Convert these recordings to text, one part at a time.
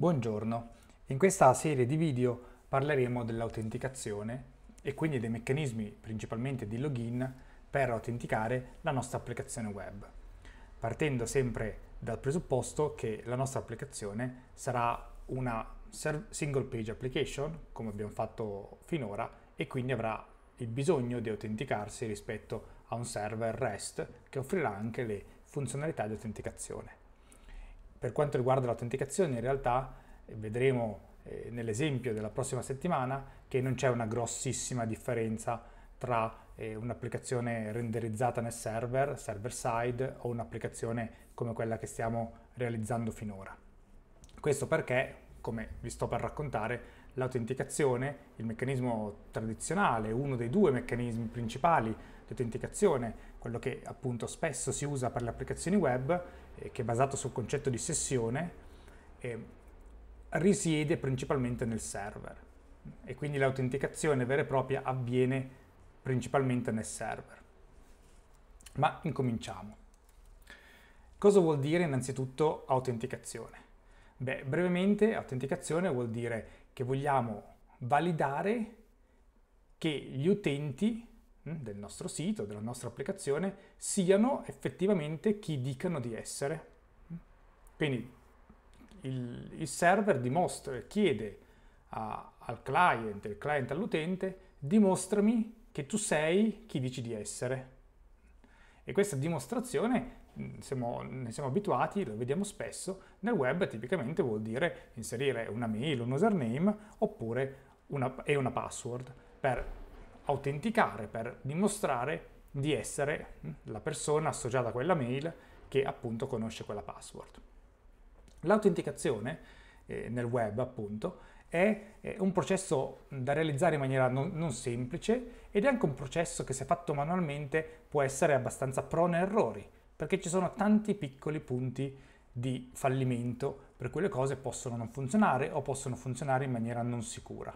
Buongiorno, in questa serie di video parleremo dell'autenticazione e quindi dei meccanismi principalmente di login per autenticare la nostra applicazione web, partendo sempre dal presupposto che la nostra applicazione sarà una single page application, come abbiamo fatto finora, e quindi avrà il bisogno di autenticarsi rispetto a un server REST che offrirà anche le funzionalità di autenticazione. Per quanto riguarda l'autenticazione, in realtà eh, vedremo eh, nell'esempio della prossima settimana che non c'è una grossissima differenza tra eh, un'applicazione renderizzata nel server, server side, o un'applicazione come quella che stiamo realizzando finora. Questo perché, come vi sto per raccontare, l'autenticazione, il meccanismo tradizionale, uno dei due meccanismi principali di autenticazione, quello che appunto spesso si usa per le applicazioni web, eh, che è basato sul concetto di sessione, eh, risiede principalmente nel server e quindi l'autenticazione vera e propria avviene principalmente nel server. Ma incominciamo. Cosa vuol dire innanzitutto autenticazione? Beh, brevemente autenticazione vuol dire che vogliamo validare che gli utenti del nostro sito, della nostra applicazione, siano effettivamente chi dicano di essere. Quindi il, il server dimostra, chiede a, al client, il client all'utente, dimostrami che tu sei chi dici di essere. E questa dimostrazione siamo, ne siamo abituati, lo vediamo spesso, nel web tipicamente vuol dire inserire una mail, un username oppure una, e una password per autenticare, per dimostrare di essere la persona associata a quella mail che appunto conosce quella password. L'autenticazione eh, nel web appunto è, un processo da realizzare in maniera non, non, semplice ed è anche un processo che se fatto manualmente può essere abbastanza prone a errori perché ci sono tanti piccoli punti di fallimento per cui le cose possono non funzionare o possono funzionare in maniera non sicura.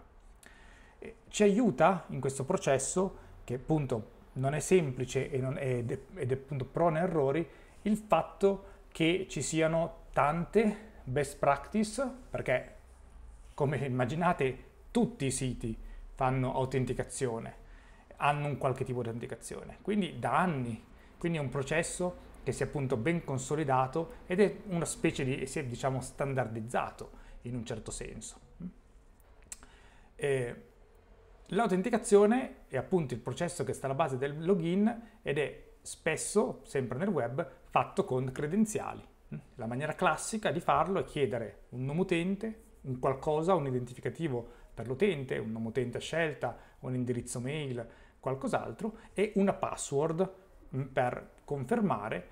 E ci aiuta in questo processo che appunto non è semplice ed è, ed è appunto prone a errori il fatto che ci siano tante best practice, perché come immaginate tutti i siti fanno autenticazione, hanno un qualche tipo di autenticazione, quindi da anni, quindi è un processo che si è appunto ben consolidato ed è una specie di, si è diciamo standardizzato in un certo senso. E l'autenticazione è appunto il processo che sta alla base del login ed è spesso, sempre nel web, fatto con credenziali. La maniera classica di farlo è chiedere un nome utente, un qualcosa, un identificativo per l'utente, un nome utente a scelta, un indirizzo mail, qualcos'altro e una password mm, per confermare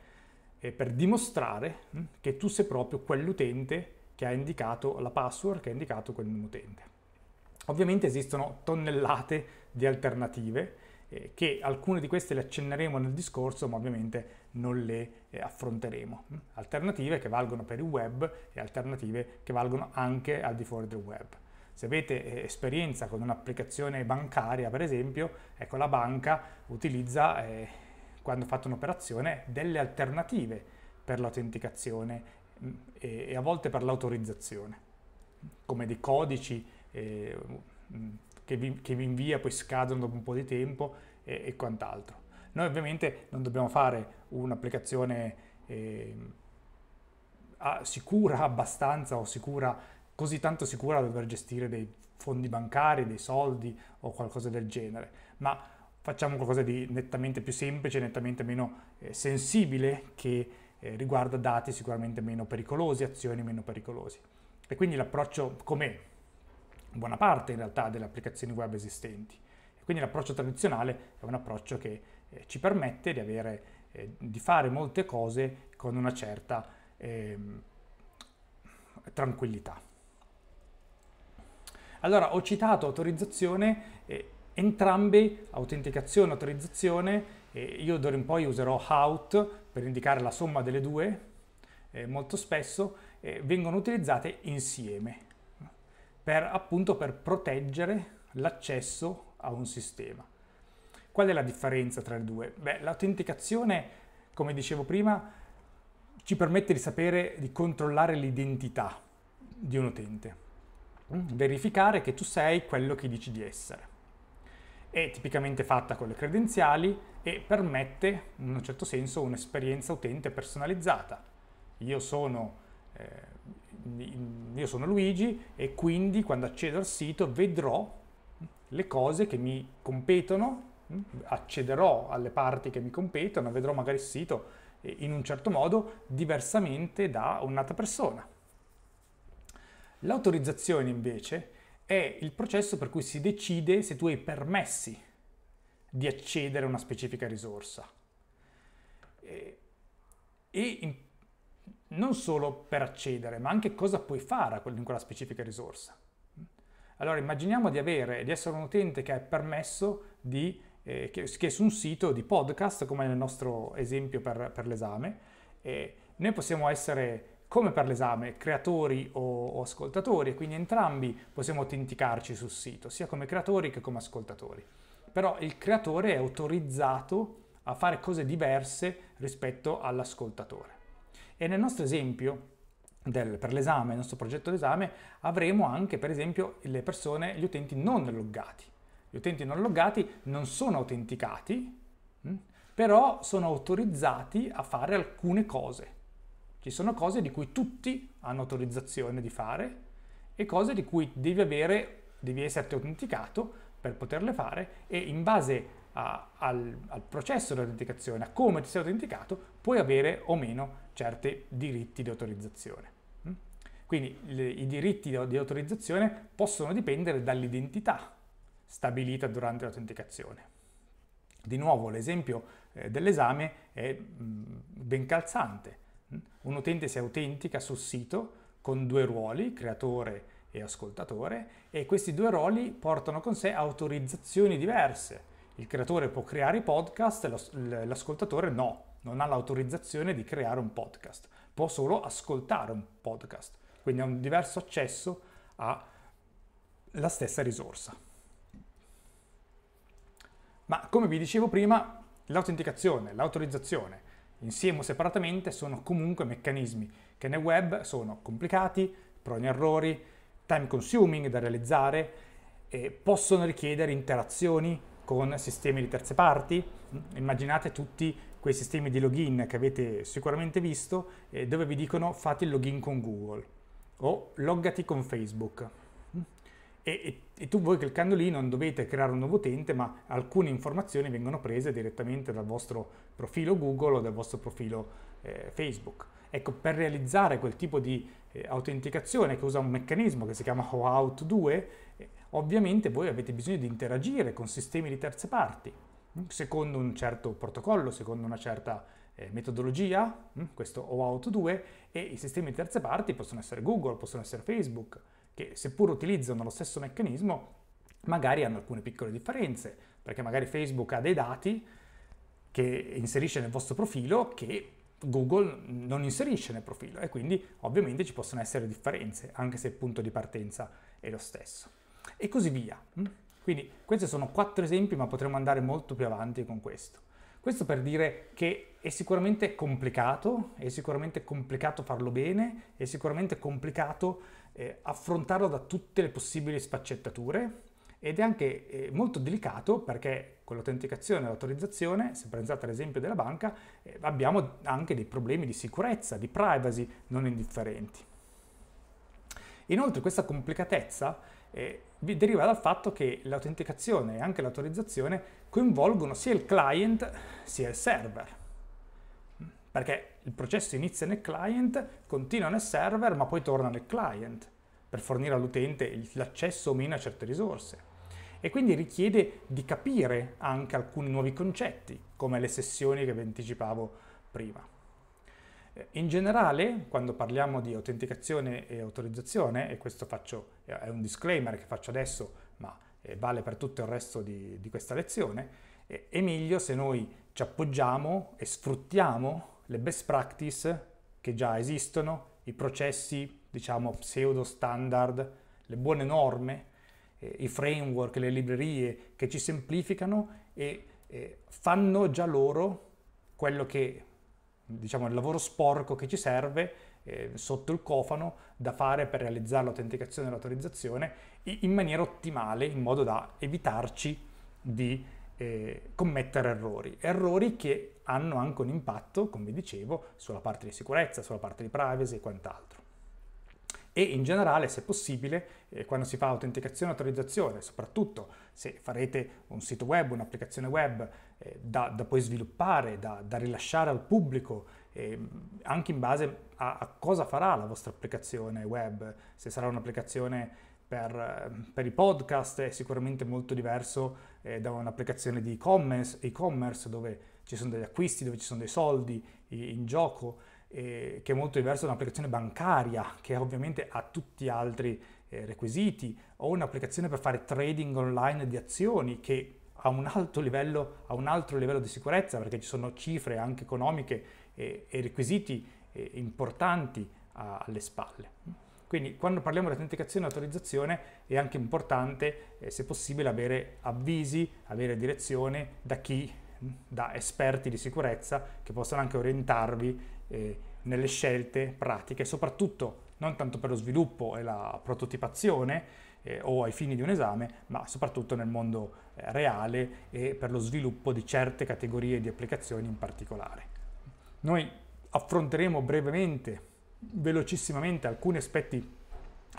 e per dimostrare mm, che tu sei proprio quell'utente che ha indicato la password, che ha indicato quel nome utente. Ovviamente esistono tonnellate di alternative eh, che alcune di queste le accenneremo nel discorso, ma ovviamente non le eh, affronteremo. Mm? Alternative che valgono per il web e alternative che valgono anche al di fuori del web. Se avete eh, esperienza con un'applicazione bancaria, per esempio, ecco la banca utilizza, eh, quando fatto un'operazione, delle alternative per l'autenticazione mm, e, e, a volte per l'autorizzazione, come dei codici eh, che vi, invia, poi scadono dopo un po' di tempo e, e quant'altro. Noi ovviamente non dobbiamo fare un'applicazione eh, sicura abbastanza o sicura, così tanto sicura da dover gestire dei fondi bancari, dei soldi o qualcosa del genere, ma facciamo qualcosa di nettamente più semplice, nettamente meno eh, sensibile che eh, riguarda dati sicuramente meno pericolosi, azioni meno pericolosi. E quindi l'approccio, come buona parte in realtà delle applicazioni web esistenti. Quindi l'approccio tradizionale è un approccio che eh, ci permette di, avere, eh, di, fare molte cose con una certa eh, tranquillità. Allora, ho citato autorizzazione, eh, entrambe, autenticazione e autorizzazione, io d'ora in poi userò out per indicare la somma delle due, eh, molto spesso vengono utilizzate insieme, per, appunto per proteggere l'accesso a un sistema. Qual è la differenza tra le due? Beh, l'autenticazione, come dicevo prima, ci permette di sapere, di controllare l'identità di un utente. Verificare che tu sei quello che dici di essere. È tipicamente fatta con le credenziali e permette, in un certo senso, un'esperienza utente personalizzata. Io sono, eh, io sono Luigi e quindi quando accedo al sito vedrò le cose che mi competono, accederò alle parti che mi competono, vedrò magari il sito in un certo modo diversamente da un'altra persona. L'autorizzazione invece è il processo per cui si decide se tu hai permessi di accedere a una specifica risorsa. E, in, non solo per accedere, ma anche cosa puoi fare in quella specifica risorsa. Allora immaginiamo di, avere, di essere un utente che ha permesso di, eh, che, che, su un sito di podcast, come nel nostro esempio per, per l'esame, eh, noi possiamo essere come per l'esame, creatori o, o, ascoltatori, e quindi entrambi possiamo autenticarci sul sito, sia come creatori che come ascoltatori. Però il creatore è autorizzato a fare cose diverse rispetto all'ascoltatore. E nel nostro esempio, del, per l'esame, il nostro progetto d'esame, avremo anche per esempio le persone, gli utenti non loggati. Gli utenti non loggati non sono autenticati, hm, però sono autorizzati a fare alcune cose. Ci sono cose di cui tutti hanno autorizzazione di fare e cose di cui devi avere, devi esserti autenticato per poterle fare e in base a, al, al, processo di autenticazione, a come ti sei autenticato, puoi avere o meno certi diritti di autorizzazione. Mm? Quindi le, i diritti di autorizzazione possono dipendere dall'identità stabilita durante l'autenticazione. Di nuovo l'esempio eh, dell'esame è mh, mm, ben calzante. Un utente si autentica sul sito con due ruoli, creatore e ascoltatore, e questi due ruoli portano con sé autorizzazioni diverse. Il creatore può creare i podcast, l'ascoltatore no, non ha l'autorizzazione di creare un podcast, può solo ascoltare un podcast, quindi ha un diverso accesso alla stessa risorsa. Ma come vi dicevo prima, l'autenticazione, l'autorizzazione insieme o separatamente sono comunque meccanismi. Che nel web sono complicati, proni errori, time consuming da realizzare, e possono richiedere interazioni con sistemi di terze parti. Immaginate tutti quei sistemi di login che avete sicuramente visto eh, dove vi dicono fate il login con Google o loggati con Facebook e, e, e, tu voi cliccando lì non dovete creare un nuovo utente, ma alcune informazioni vengono prese direttamente dal vostro profilo Google o dal vostro profilo eh, Facebook. Ecco, per realizzare quel tipo di eh, autenticazione che usa un meccanismo che si chiama OAuth 2, eh, ovviamente voi avete bisogno di interagire con sistemi di terze parti, hm, secondo un certo protocollo, secondo una certa eh, metodologia, hm, questo OAuth 2, e i sistemi di terze parti possono essere Google, possono essere Facebook, che seppur utilizzano lo stesso meccanismo, magari hanno alcune piccole differenze, perché magari Facebook ha dei dati che inserisce nel vostro profilo che Google non inserisce nel profilo e quindi ovviamente ci possono essere differenze, anche se il punto di partenza è lo stesso. E così via. Mm? Quindi questi sono quattro esempi, ma potremmo andare molto più avanti con questo. Questo per dire che è sicuramente complicato, è sicuramente complicato farlo bene, è sicuramente complicato eh, affrontarlo da tutte le possibili sfaccettature ed è anche eh, molto delicato perché con l'autenticazione e l'autorizzazione, se prendete l'esempio della banca, eh, abbiamo anche dei problemi di sicurezza, di privacy non indifferenti. Inoltre questa complicatezza eh, deriva dal fatto che l'autenticazione e anche l'autorizzazione coinvolgono sia il client sia il server perché il processo inizia nel client, continua nel server, ma poi torna nel client per fornire all'utente l'accesso o meno a certe risorse. E quindi richiede di capire anche alcuni nuovi concetti, come le sessioni che vi anticipavo prima. Eh, in generale, quando parliamo di autenticazione e autorizzazione, e questo faccio, è un disclaimer che faccio adesso, ma eh, vale per tutto il resto di, di questa lezione, è meglio se noi ci appoggiamo e sfruttiamo le best practice che già esistono, i processi, diciamo, pseudo standard, le buone norme, eh, i framework, le librerie che ci semplificano e eh, fanno già loro quello che, diciamo, il lavoro sporco che ci serve eh, sotto il cofano da fare per realizzare l'autenticazione e l'autorizzazione in maniera ottimale, in modo da evitarci di eh, commettere errori. Errori che hanno anche un impatto, come dicevo, sulla parte di sicurezza, sulla parte di privacy e quant'altro. E in generale, se possibile, eh, quando si fa autenticazione e autorizzazione, soprattutto se farete un sito web, un'applicazione web eh, da, da, poi sviluppare, da, da rilasciare al pubblico, eh, anche in base a, a, cosa farà la vostra applicazione web, se sarà un'applicazione per, per i podcast è sicuramente molto diverso eh, da un'applicazione di e-commerce, e-commerce dove ci sono degli acquisti, dove ci sono dei soldi in gioco, eh, che è molto diverso da un'applicazione bancaria che ovviamente ha tutti gli altri eh, requisiti, o un'applicazione per fare trading online di azioni che ha un alto livello, ha un altro livello di sicurezza perché ci sono cifre anche economiche e, e requisiti eh, importanti a, alle spalle. Quindi quando parliamo di autenticazione e autorizzazione è anche importante, eh, se possibile, avere avvisi, avere direzione da chi, da esperti di sicurezza che possano anche orientarvi eh, nelle scelte pratiche, soprattutto non tanto per lo sviluppo e la prototipazione eh, o ai fini di un esame, ma soprattutto nel mondo eh, reale e per lo sviluppo di certe categorie di applicazioni in particolare. Noi affronteremo brevemente velocissimamente alcuni aspetti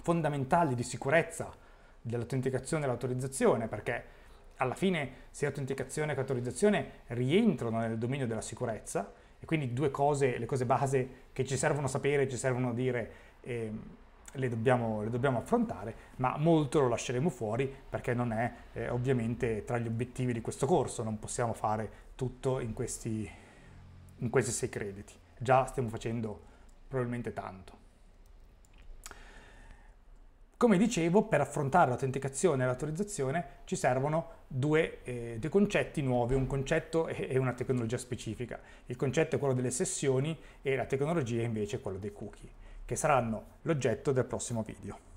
fondamentali di sicurezza dell'autenticazione e dell'autorizzazione, perché alla fine sia autenticazione che autorizzazione rientrano nel dominio della sicurezza e quindi due cose, le cose base che ci servono sapere, ci servono dire, eh, le, dobbiamo, le, dobbiamo, affrontare, ma molto lo lasceremo fuori perché non è eh, ovviamente tra gli obiettivi di questo corso, non possiamo fare tutto in questi, in questi sei crediti. Già stiamo facendo probabilmente tanto. Come dicevo, per affrontare l'autenticazione e l'autorizzazione ci servono due, eh, due, concetti nuovi, un concetto e una tecnologia specifica. Il concetto è quello delle sessioni e la tecnologia invece è quello dei cookie, che saranno l'oggetto del prossimo video.